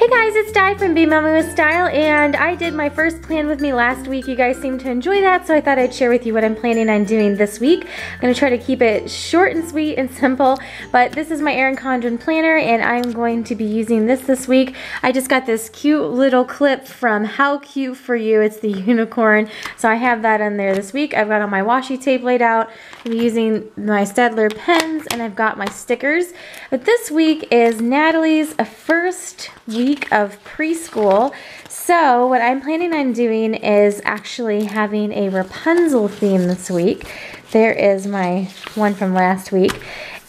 Hey guys, it's Di from Being Mommy with Style, and I did my first plan with me last week. You guys seemed to enjoy that, so I thought I'd share with you what I'm planning on doing this week. I'm gonna try to keep it short and sweet and simple, but this is my Erin Condren planner, and I'm going to be using this this week. I just got this cute little clip from How Cute For You. It's the unicorn, so I have that on there this week. I've got all my washi tape laid out. I'm using my Staedtler pens, and I've got my stickers. But this week is Natalie's first week week of preschool. So what I'm planning on doing is actually having a Rapunzel theme this week. There is my one from last week.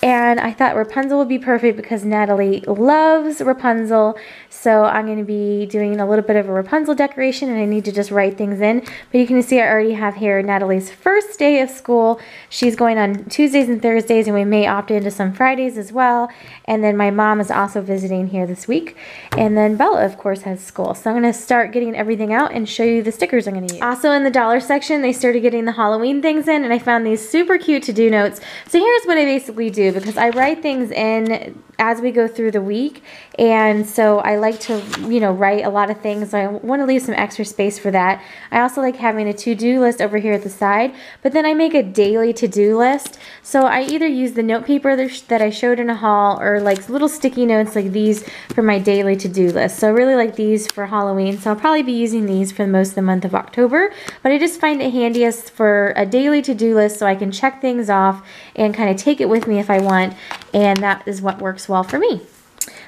And I thought Rapunzel would be perfect because Natalie loves Rapunzel. So I'm going to be doing a little bit of a Rapunzel decoration and I need to just write things in. But you can see I already have here Natalie's first day of school. She's going on Tuesdays and Thursdays and we may opt into some Fridays as well. And then my mom is also visiting here this week. And then Bella, of course, has school. So I'm going to start getting everything out and show you the stickers I'm going to use. Also in the dollar section, they started getting the Halloween things in and I found these super cute to-do notes. So here's what I basically do because I write things in as we go through the week. And so I like to you know write a lot of things. I want to leave some extra space for that. I also like having a to-do list over here at the side but then I make a daily to-do list. So I either use the note paper that I showed in a haul or like little sticky notes like these for my daily to-do list. So I really like these for Halloween. So I'll probably be using these for most of the month of October but I just find it handiest for a daily to-do list so I can check things off and kind of take it with me if I want and that is what works well for me.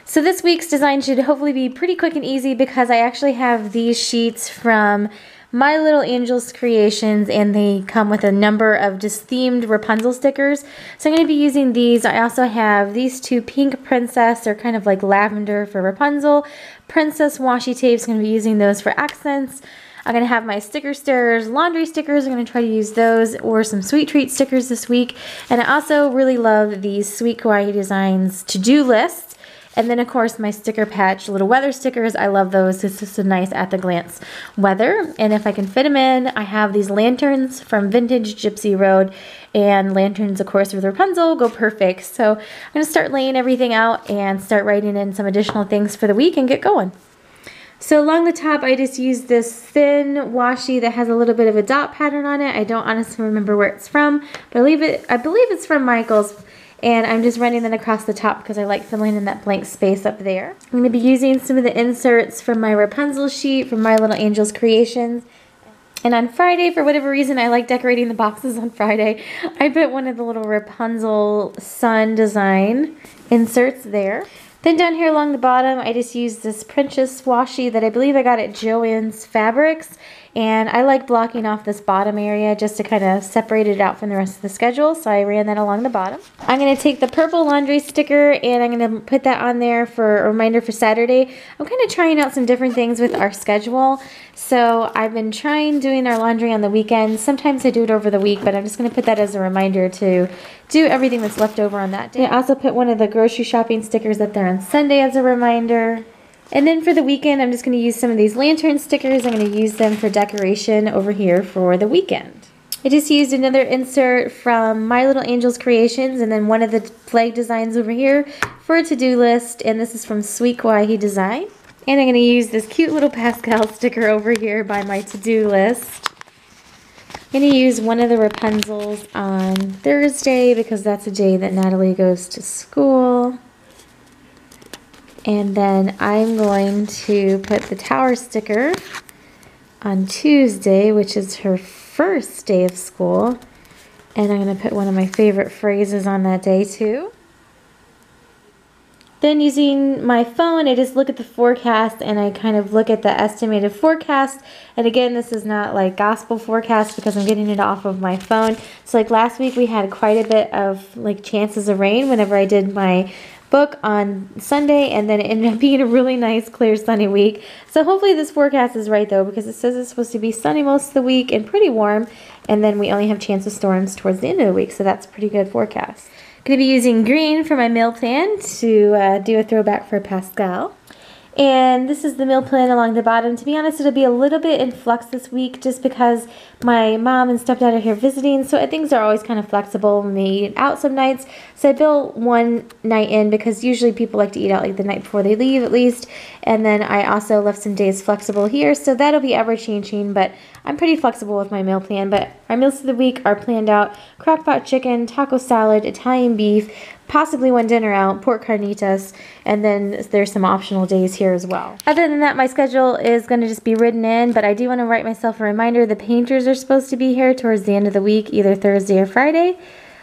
So this week's design should hopefully be pretty quick and easy because I actually have these sheets from My Little Angels Creations and they come with a number of just themed Rapunzel stickers. So I'm going to be using these. I also have these two pink princess. They're kind of like lavender for Rapunzel. Princess washi tapes. I'm going to be using those for accents. I'm going to have my StickerSters stickers, laundry stickers. I'm going to try to use those or some sweet treat stickers this week. And I also really love these Sweet Kawaii Designs to-do lists. And then, of course, my sticker patch little weather stickers. I love those. It's just a nice at-the-glance weather. And if I can fit them in, I have these lanterns from Vintage Gypsy Road. And lanterns, of course, with Rapunzel go perfect. So I'm going to start laying everything out and start writing in some additional things for the week and get going. So along the top, I just used this thin washi that has a little bit of a dot pattern on it. I don't honestly remember where it's from, but I believe, it, I believe it's from Michaels. And I'm just running that across the top because I like filling in that blank space up there. I'm going to be using some of the inserts from my Rapunzel sheet from My Little Angels Creations. And on Friday, for whatever reason, I like decorating the boxes on Friday. I put one of the little Rapunzel sun design inserts there. Then down here along the bottom, I just used this Princess washi that I believe I got at Joann's Fabrics. And I like blocking off this bottom area just to kind of separate it out from the rest of the schedule. So I ran that along the bottom. I'm going to take the purple laundry sticker and I'm going to put that on there for a reminder for Saturday. I'm kind of trying out some different things with our schedule. So I've been trying doing our laundry on the weekends. Sometimes I do it over the week, but I'm just going to put that as a reminder to do everything that's left over on that day. I also put one of the grocery shopping stickers up there on Sunday as a reminder. And then for the weekend, I'm just going to use some of these lantern stickers. I'm going to use them for decoration over here for the weekend. I just used another insert from My Little Angels Creations and then one of the flag designs over here for a to-do list. And this is from Sweet Kawaii Design. And I'm going to use this cute little Pascal sticker over here by my to-do list. I'm going to use one of the Rapunzels on Thursday because that's a day that Natalie goes to school. And then I'm going to put the tower sticker on Tuesday, which is her first day of school. And I'm going to put one of my favorite phrases on that day too. Then using my phone, I just look at the forecast and I kind of look at the estimated forecast. And again, this is not like gospel forecast because I'm getting it off of my phone. So like last week we had quite a bit of like chances of rain whenever I did my book on Sunday and then it ended up being a really nice clear sunny week. So hopefully this forecast is right though because it says it's supposed to be sunny most of the week and pretty warm and then we only have chance of storms towards the end of the week so that's pretty good forecast. Going to be using green for my meal plan to uh, do a throwback for Pascal. And this is the meal plan along the bottom. To be honest, it'll be a little bit in flux this week just because My mom and stepdad are here visiting, so uh, things are always kind of flexible when we eat out some nights. So I built one night in because usually people like to eat out like the night before they leave at least. And then I also left some days flexible here, so that'll be ever changing, but I'm pretty flexible with my meal plan. But our meals of the week are planned out crockpot chicken, taco salad, Italian beef, possibly one dinner out, pork carnitas, and then there's some optional days here as well. Other than that, my schedule is going to just be written in, but I do want to write myself a reminder. The painters are supposed to be here towards the end of the week, either Thursday or Friday.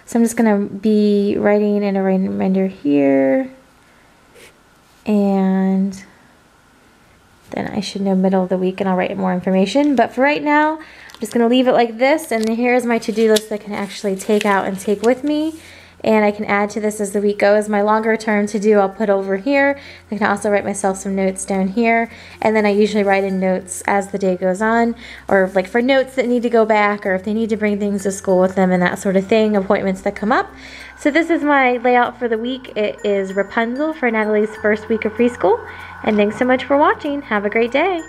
So I'm just going to be writing in a reminder here. And then I should know middle of the week and I'll write more information. But for right now, I'm just going to leave it like this. And here's my to-do list that I can actually take out and take with me and I can add to this as the week goes. My longer term to do I'll put over here. I can also write myself some notes down here and then I usually write in notes as the day goes on or like for notes that need to go back or if they need to bring things to school with them and that sort of thing, appointments that come up. So this is my layout for the week. It is Rapunzel for Natalie's first week of preschool and thanks so much for watching. Have a great day.